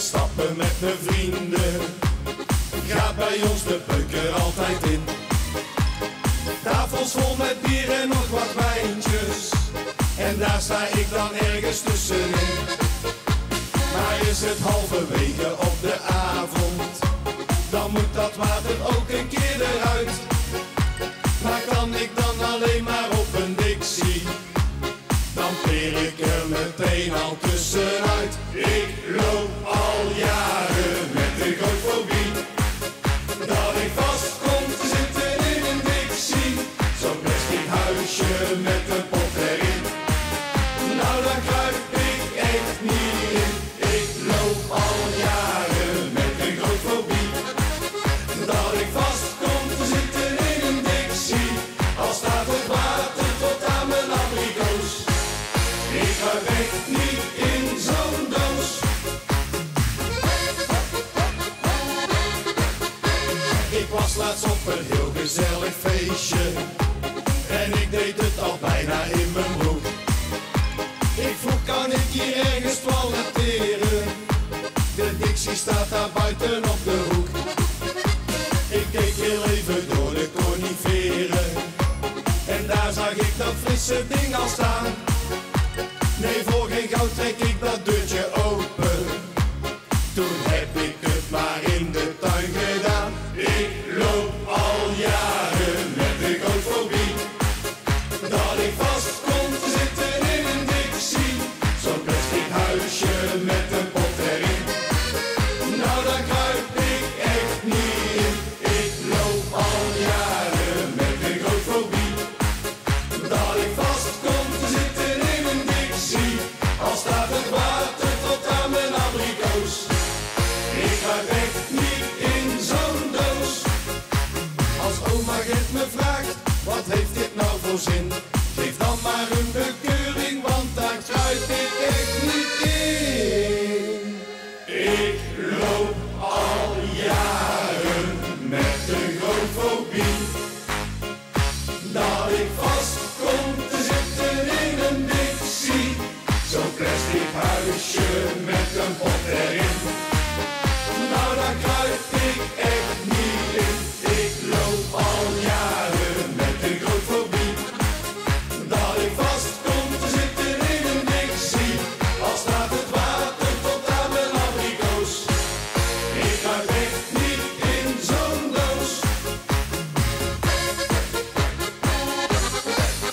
stappen met mijn vrienden. Gaat bij ons de beuker altijd in. Tafels vol met bier en nog wat wijntjes. En daar sta ik dan ergens tussenin. Maar is het halverwege op de avond, dan moet dat water ook een keer eruit. Maar kan ik dan alleen maar op een dictie, dan peer ik er meteen al. Laatst op een heel gezellig feestje. En ik deed het al bijna in mijn broek. Ik vroeg, kan ik hier ergens toiletteren? De Dixie staat daar buiten op de hoek. Ik keek heel even door de coniferen. En daar zag ik dat frisse ding al staan. Nee, voor geen goud trek ik Geef dan maar een bekeuring, want daar kruip ik echt niet in. Ik loop al jaren met een grofobie. Dat ik vast kom te zitten in een Zo Zo'n ik huisje.